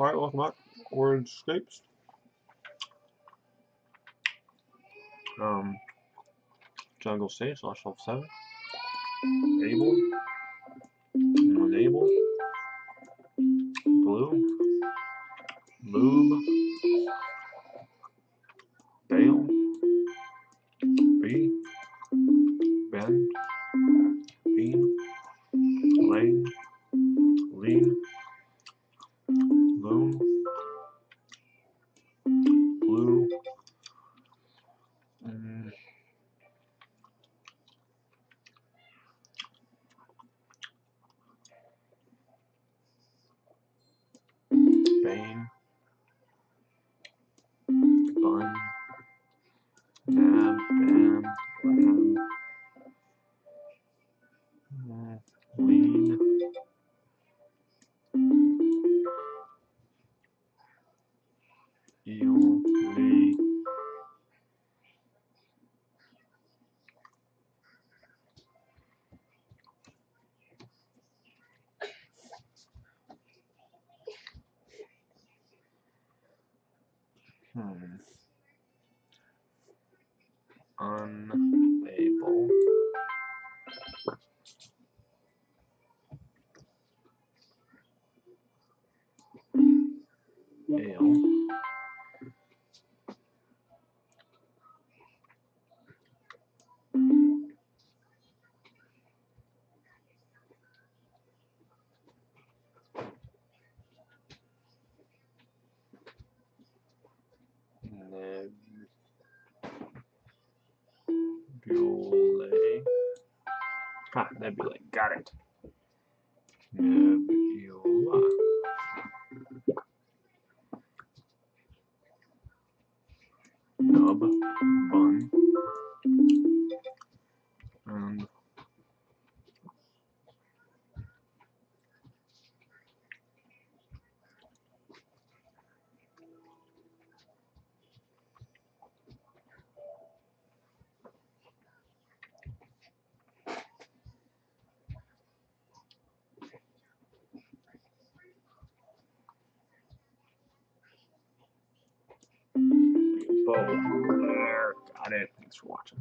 Alright, welcome back. Wordscapes. Um, Jungle Stage slash level 7. Able. Enable. Blue. Lube. Bale. B. Ben. Bean. Lane. Lean. Loom. Blue. Mm. Bane. Bun. Hmm. Unable. Ale. Ah, like, Got it. Nebula. Nub. Bun. And bow. There. Got it. Thanks for watching.